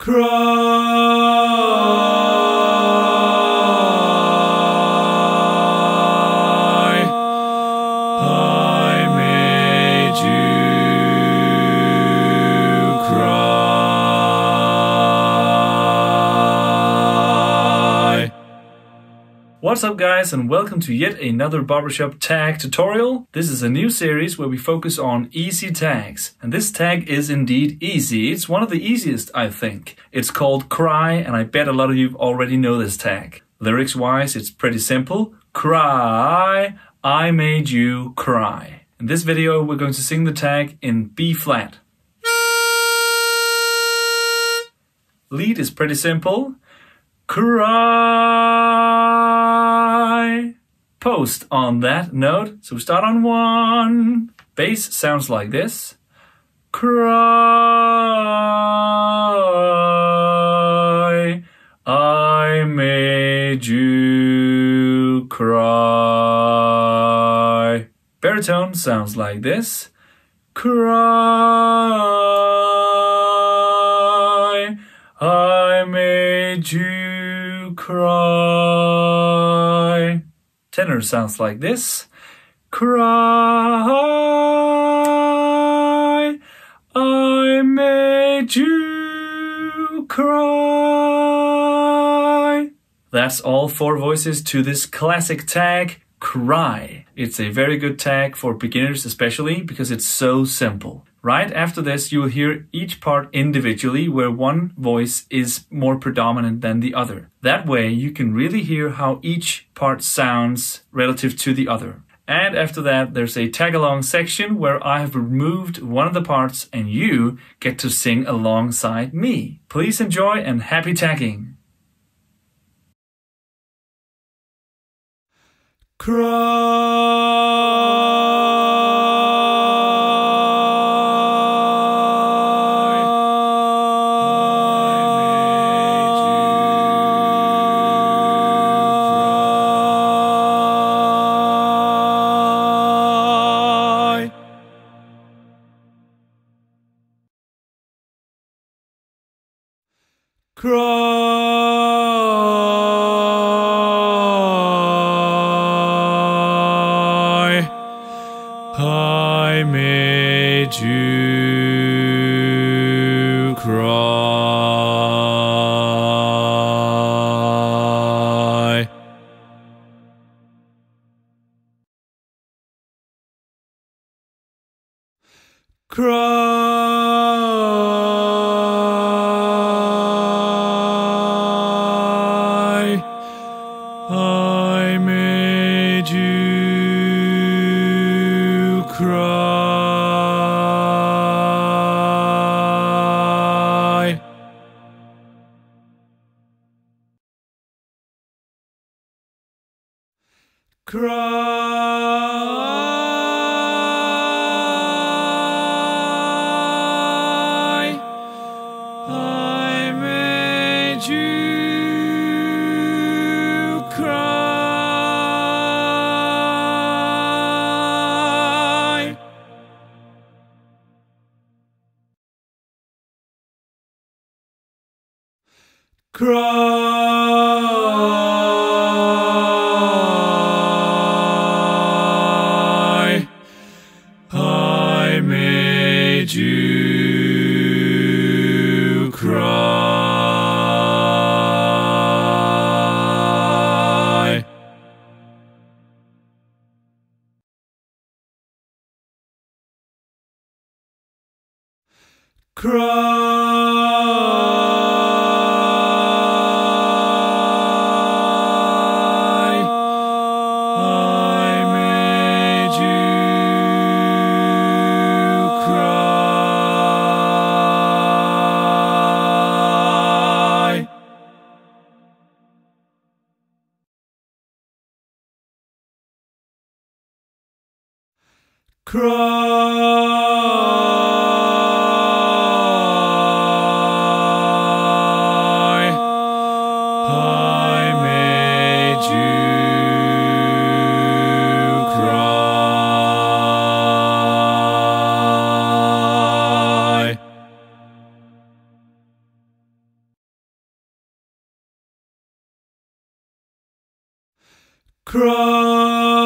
cry. What's up guys and welcome to yet another barbershop tag tutorial. This is a new series where we focus on easy tags. And this tag is indeed easy. It's one of the easiest, I think. It's called cry and I bet a lot of you already know this tag. Lyrics wise, it's pretty simple. Cry, I made you cry. In this video, we're going to sing the tag in B flat. Lead is pretty simple. Cry. Post on that note. So we start on one. Bass sounds like this. Cry. I made you cry. Baritone sounds like this. Cry. I made you cry. Tenor sounds like this. Cry. I made you cry. That's all four voices to this classic tag, cry. It's a very good tag for beginners, especially because it's so simple. Right after this, you will hear each part individually where one voice is more predominant than the other. That way, you can really hear how each part sounds relative to the other. And after that, there's a tag along section where I have removed one of the parts and you get to sing alongside me. Please enjoy and happy tagging. Cry. Cry. I made you cry. Cry. Cry. I made you cry. Cry. Cry. Cry.